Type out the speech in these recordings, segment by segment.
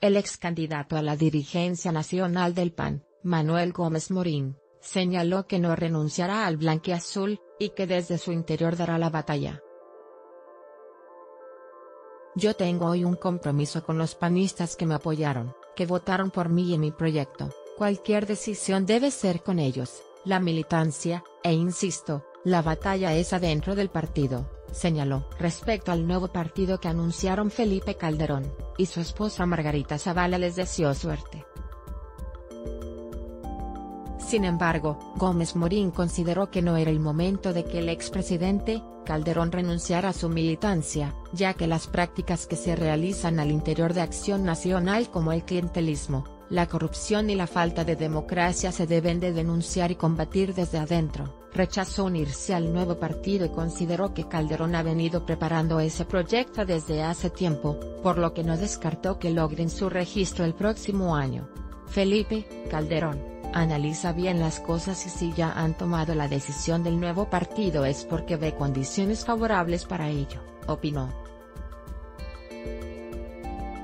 el ex candidato a la dirigencia nacional del PAN, Manuel Gómez Morín, señaló que no renunciará al blanquiazul, y que desde su interior dará la batalla. Yo tengo hoy un compromiso con los panistas que me apoyaron, que votaron por mí y mi proyecto, cualquier decisión debe ser con ellos, la militancia, e insisto, la batalla es adentro del partido, señaló. Respecto al nuevo partido que anunciaron Felipe Calderón, y su esposa Margarita Zavala les deseó suerte. Sin embargo, Gómez Morín consideró que no era el momento de que el expresidente, Calderón renunciara a su militancia, ya que las prácticas que se realizan al interior de Acción Nacional como el clientelismo, la corrupción y la falta de democracia se deben de denunciar y combatir desde adentro. Rechazó unirse al nuevo partido y consideró que Calderón ha venido preparando ese proyecto desde hace tiempo, por lo que no descartó que logren su registro el próximo año. Felipe Calderón Analiza bien las cosas y si ya han tomado la decisión del nuevo partido es porque ve condiciones favorables para ello, opinó.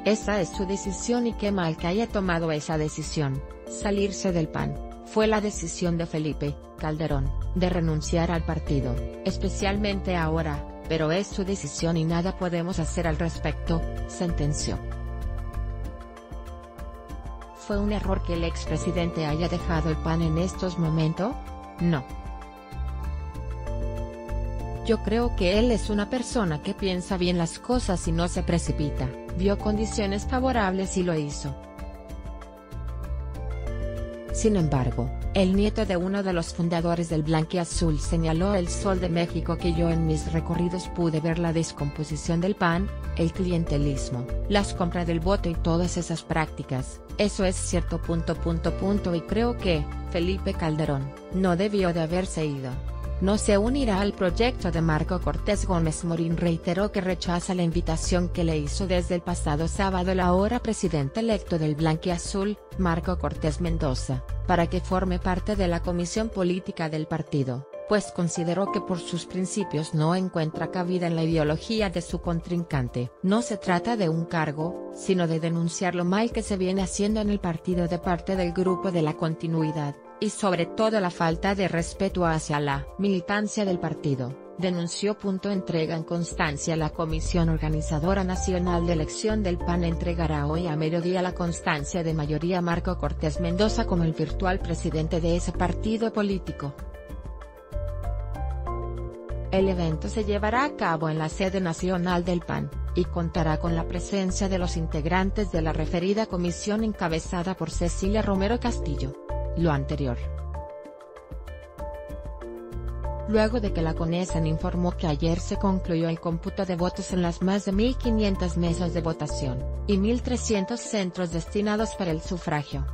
Esa es su decisión y qué mal que haya tomado esa decisión, salirse del PAN, fue la decisión de Felipe, Calderón, de renunciar al partido, especialmente ahora, pero es su decisión y nada podemos hacer al respecto, sentenció. ¿Fue un error que el expresidente haya dejado el PAN en estos momentos? No. Yo creo que él es una persona que piensa bien las cosas y no se precipita, vio condiciones favorables y lo hizo. Sin embargo, el nieto de uno de los fundadores del Blanquiazul señaló El Sol de México que yo en mis recorridos pude ver la descomposición del PAN, el clientelismo, las compras del voto y todas esas prácticas, eso es cierto punto punto punto y creo que, Felipe Calderón, no debió de haberse ido. No se unirá al proyecto de Marco Cortés Gómez Morín reiteró que rechaza la invitación que le hizo desde el pasado sábado el ahora presidente electo del Blanquiazul, Marco Cortés Mendoza, para que forme parte de la comisión política del partido, pues consideró que por sus principios no encuentra cabida en la ideología de su contrincante. No se trata de un cargo, sino de denunciar lo mal que se viene haciendo en el partido de parte del grupo de la continuidad, y sobre todo la falta de respeto hacia la militancia del partido denunció. Entrega en constancia La Comisión Organizadora Nacional de Elección del PAN entregará hoy a mediodía la constancia de mayoría Marco Cortés Mendoza como el virtual presidente de ese partido político. El evento se llevará a cabo en la sede nacional del PAN, y contará con la presencia de los integrantes de la referida comisión encabezada por Cecilia Romero Castillo. Lo anterior. Luego de que la CONESAN informó que ayer se concluyó el cómputo de votos en las más de 1.500 mesas de votación, y 1.300 centros destinados para el sufragio.